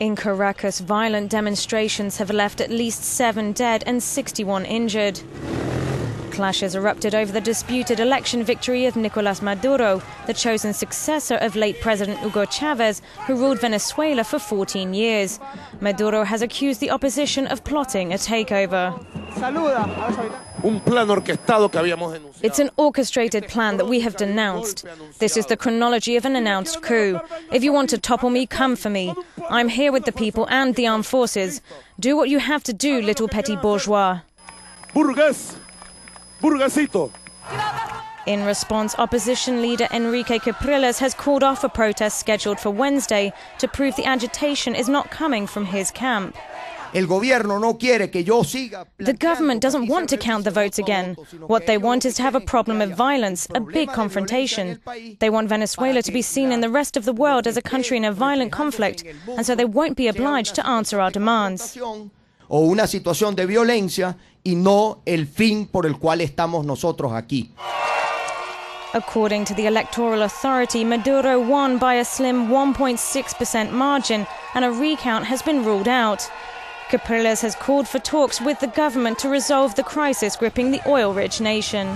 In Caracas, violent demonstrations have left at least seven dead and 61 injured. Clashes erupted over the disputed election victory of Nicolas Maduro, the chosen successor of late President Hugo Chavez, who ruled Venezuela for 14 years. Maduro has accused the opposition of plotting a takeover. It's an orchestrated plan that we have denounced. This is the chronology of an announced coup. If you want to topple me, come for me. I'm here with the people and the armed forces. Do what you have to do, little petty bourgeois. Burgués. Burguesito. In response, opposition leader Henrique Capriles has called off a protest scheduled for Wednesday to prove the agitation is not coming from his camp. El gobierno no quiere que yo siga The government doesn't want to count the votes again. What they want is to have a problem of violence, a big confrontation. They want Venezuela to be seen in the rest of the world as a country in a violent conflict, and so they won't be obliged to answer our demands. o una situación de violencia y no el fin por el cual estamos nosotros aquí. According to the Electoral Authority, Maduro won by a slim 1.6% margin, and a recount has been ruled out. Capriles has called for talks with the government to resolve the crisis gripping the oil rich nation.